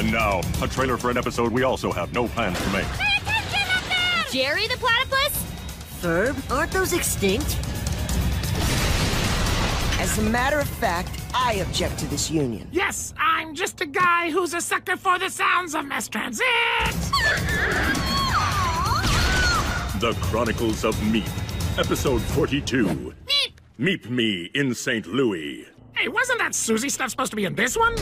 And now, a trailer for an episode we also have no plans to make. Jerry the platypus? Ferb, aren't those extinct? As a matter of fact, I object to this union. Yes, I'm just a guy who's a sucker for the sounds of mass transit. The Chronicles of Meap, Episode 42. Meep. Meap Me in St. Louis. Hey, wasn't that Susie stuff supposed to be in this one?